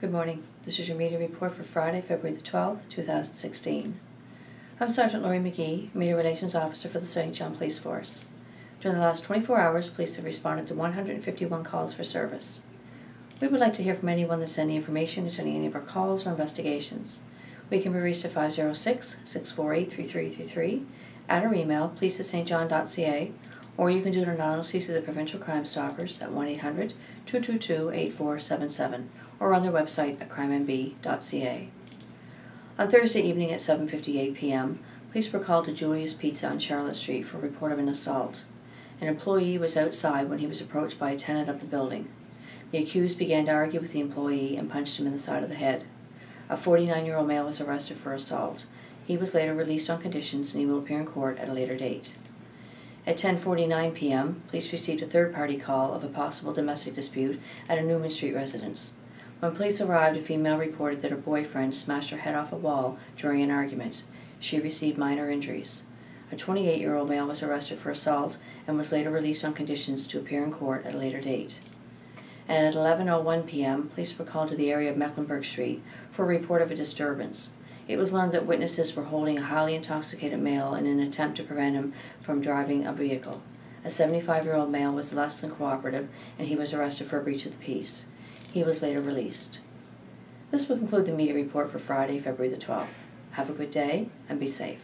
Good morning. This is your media report for Friday, February the 12th, 2016. I'm Sergeant Laurie McGee, Media Relations Officer for the St. John Police Force. During the last 24 hours, police have responded to 151 calls for service. We would like to hear from anyone that's any information concerning any of our calls or investigations. We can be reached at 506 648 3333, at our email, police at stjohn.ca, or you can do it anonymously through the Provincial Crime Stoppers at 1 800 222 8477 or on their website at crimenb.ca. On Thursday evening at 7:58 p.m., police were called to Julius Pizza on Charlotte Street for a report of an assault. An employee was outside when he was approached by a tenant of the building. The accused began to argue with the employee and punched him in the side of the head. A 49-year-old male was arrested for assault. He was later released on conditions and he will appear in court at a later date. At 10:49 p.m., police received a third-party call of a possible domestic dispute at a Newman Street residence. When police arrived, a female reported that her boyfriend smashed her head off a wall during an argument. She received minor injuries. A 28 year old male was arrested for assault and was later released on conditions to appear in court at a later date. And at 11.01 p.m., police were called to the area of Mecklenburg Street for a report of a disturbance. It was learned that witnesses were holding a highly intoxicated male in an attempt to prevent him from driving a vehicle. A 75 year old male was less than cooperative and he was arrested for breach of the peace. He was later released. This will conclude the media report for Friday, February the 12th. Have a good day and be safe.